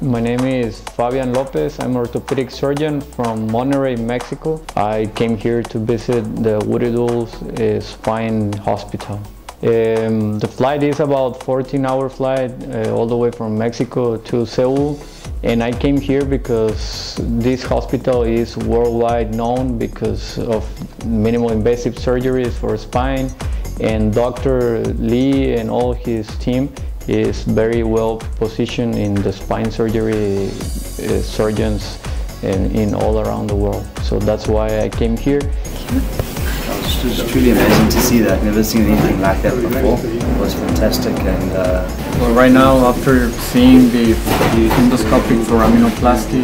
My name is Fabian Lopez. I'm an orthopedic surgeon from Monterrey, Mexico. I came here to visit the Wooridul Spine Hospital. Um, the flight is about 14 hour flight uh, all the way from Mexico to Seoul and I came here because this hospital is worldwide known because of minimal invasive surgeries for spine and Dr. Lee and all his team is very well positioned in the spine surgery uh, surgeons in, in all around the world. So that's why I came here. It's was truly amazing to see that. Never seen anything like that before. It was fantastic and uh, well, right now after seeing the, the endoscopic foraminoplasty,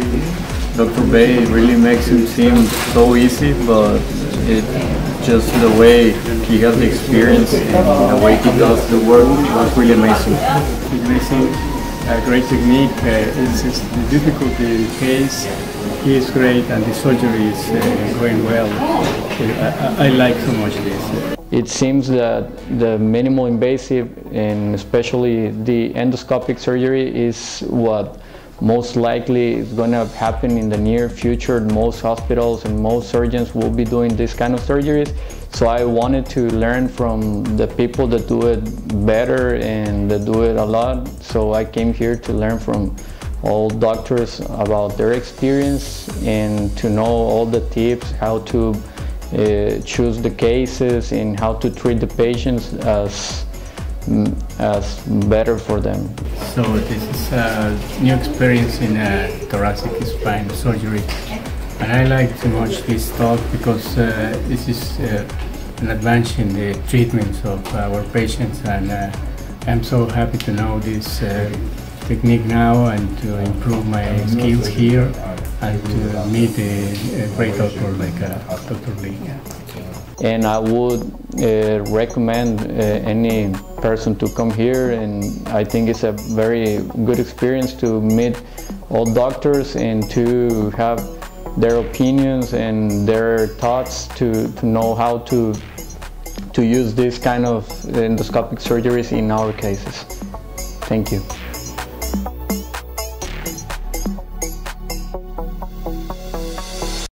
Dr. Bae really makes it seem so easy, but it just the way he has the experience and the way he does the work was really amazing. Amazing, a great technique. Uh, it's, it's the difficulty case. He is great, and the surgery is uh, going well. I, I, like so much this. It seems that the minimal invasive and especially the endoscopic surgery is what most likely it's going to happen in the near future. Most hospitals and most surgeons will be doing this kind of surgeries. So I wanted to learn from the people that do it better and that do it a lot. So I came here to learn from all doctors about their experience and to know all the tips, how to uh, choose the cases and how to treat the patients as as better for them. So this is a new experience in thoracic spine surgery and I like to watch this talk because uh, this is uh, an advance in the treatments of our patients and uh, I'm so happy to know this uh, technique now and to improve my skills here and to meet a, a great doctor like uh, Dr. Lee and I would uh, recommend uh, any person to come here and I think it's a very good experience to meet all doctors and to have their opinions and their thoughts to, to know how to to use this kind of endoscopic surgeries in our cases. Thank you.